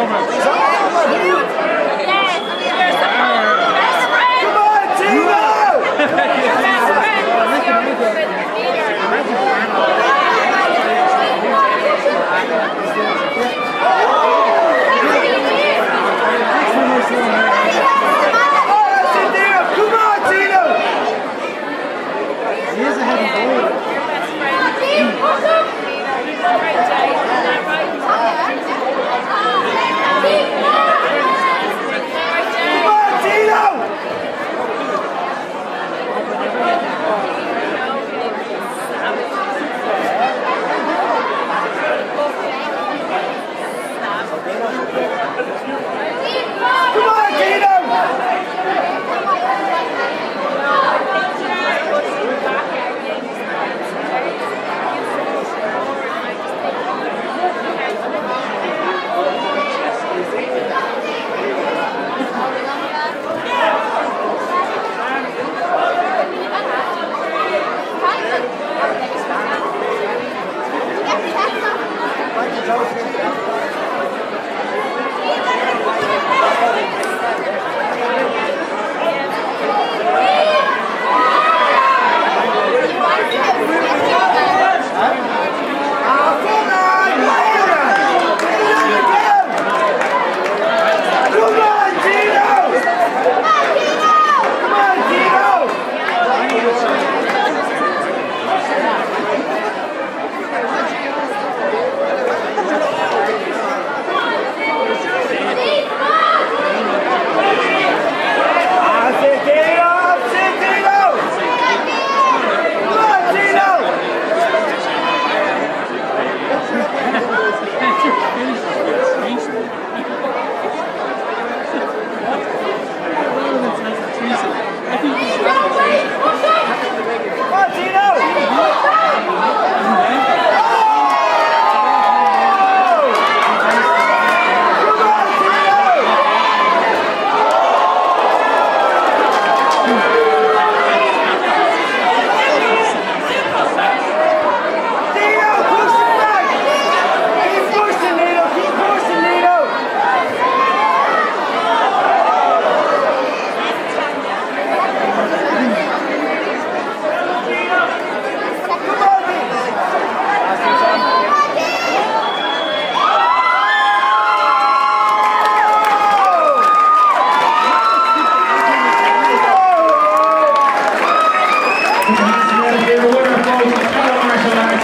You.